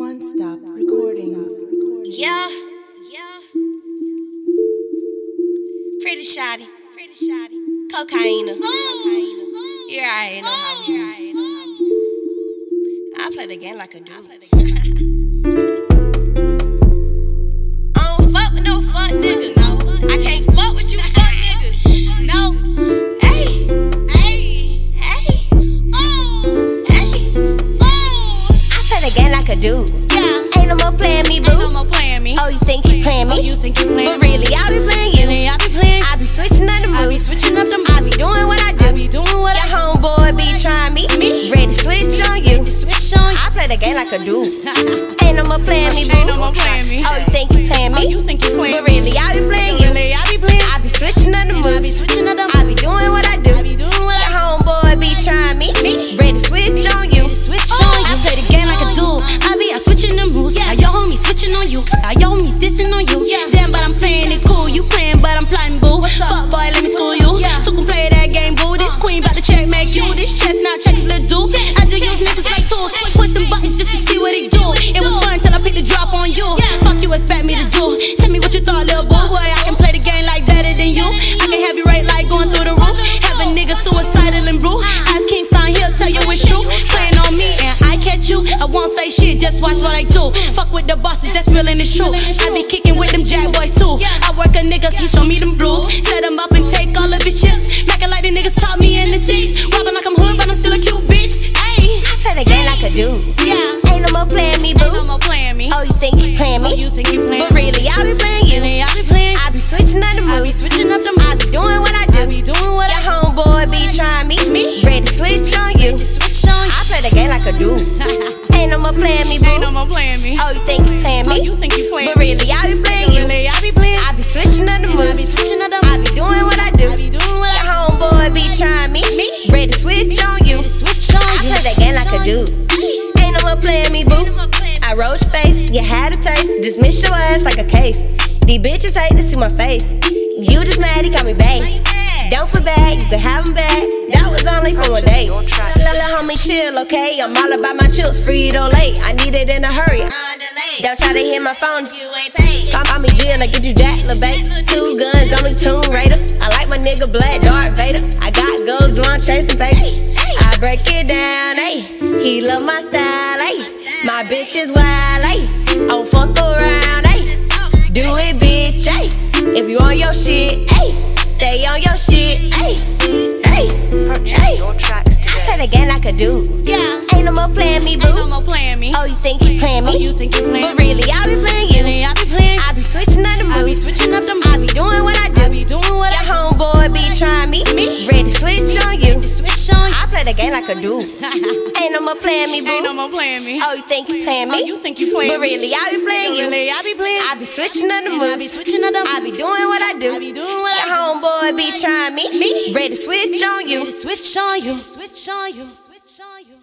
One Stop Recordings. Yeah, yeah. Pretti Shawti, Pretti Shawti. Cocaine. You already know how we ride. I play the game like a dude. Yeah, Ain't no more playing me, ain't boo. no more playing me. Oh, you think you playing me? Oh, you think you playing But really, I be playing you. Really, I be playing. I be switching up the moves. I be switching up them. I be doing what I do. I be doing what Your I homeboy be trying me. Me. Ready to switch on you. switch on. I play the game like a dude. Ain't no more playing me, boo. Ain't no more playing me. Oh, you think you playing Oh, me? you think you playing But really, I be playing you. Really, I be playing. I be switching up the moves. See what they do. It was fun till I picked the drop on you. Fuck you expect me to do. Tell me what you thought, little boy. Boy, I can play the game like better than you. I can have you right like going through the roof. Have a nigga suicidal and blue. Ask Kingston, he'll tell you it's true. Playing on me and I catch you. I won't say shit, just watch what I do. Fuck with the bosses, that's real and it's true. I be kicking with them jack boys too. I work a nigga, he show me them blues. Playing me, Ain't no more playing me. Oh, you think you playing me? Oh, you think you playing But really, I be playing you. Really, I be playing. I be switching up the moves. I be switching up them. I be doing what I do. I be doing what Your I homeboy be trying me. Me. Ready to switch on you. switch on. I play the game like a dude. Ain't no more playing me, boo. Ain't no more playing me. Oh, you think you playing oh, me? Oh, you think you playing But really, I playing me, boo. I your face, you had a taste. Dismiss your ass like a case. These bitches hate to see my face. You just mad, he call me bae. Don't feel bad, you can have him back. That was only for one day. Little homie, chill, okay? I'm all about my chills, free or late. I need it in a hurry. Don't try to hit my phone if you ain't paid. Call, call me Jill, I get you Jack LeBay. Two guns on me, Tomb Raider. I like my nigga Black Darth Vader. I got goals on chasing paper. I break it down, ayy. He love my style. My bitch is wild, ayy. Oh, fuck around, ayy. Do it, bitch, ayy. If you on your shit, ayy. Stay on your shit, ayy. Ayy, ayy. I play the game like a dude. Yeah. Ain't no more playing me, Ain't no boo. more playing me. Oh, you think you playing me? Oh, you think you playing But really, I be playing you. Really, I be playing. I be switching up play the game like a dude. Ain't no more playing me, boo. Ain't no more playing me. Oh, you think you playing Oh, me? you think you playing But really, I be playing you. Really, I be playing. I be switching up the moves. I be switching up them. I be doing what I do. I be doing what Your I homeboy be trying me. Me. Ready to switch on you. Switch on you. Switch on you. Switch on you. Switch on you.